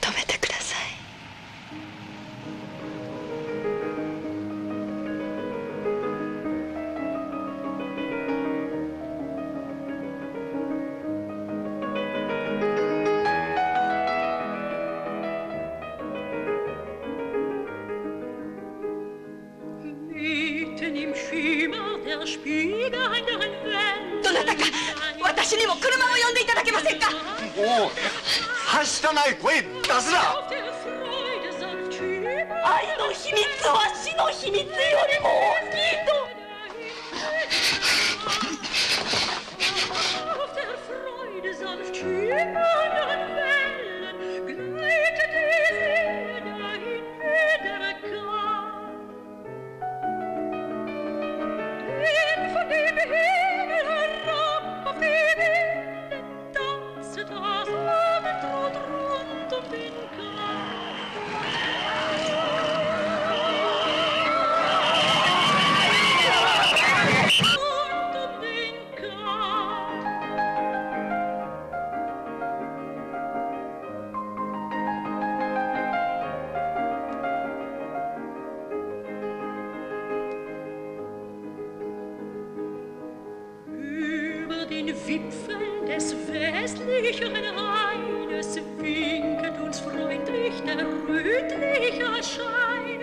止めてください。どなたか私にも車を呼んでいただけませんかもはしたない声出すな。愛の秘密は死の秘密よりも。den Wipfeln des westlichen Rheines winket uns freundlich der rötliche Schein.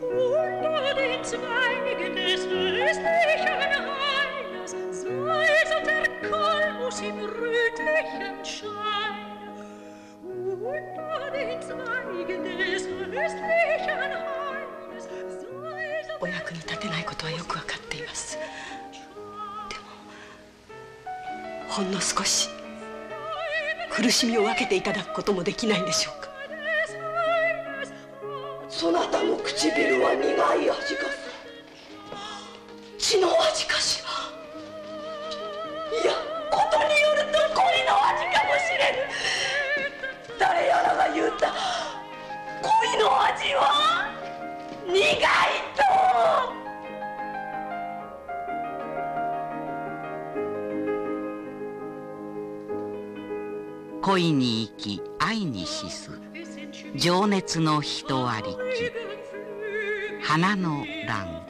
Unter den Zweigen des östlichen Rheines säuselt der Kolmus im rötlichen Schein. Unter den Zweigen des östlichen Rheines säuselt お役に立てないことはよくわかっています ほんの少し苦しみを分けていただくこともできないんでしょうか。そなたの唇は苦い味かさ血の味かしら。恋に生き愛に死す。情熱の人ありき。花の乱。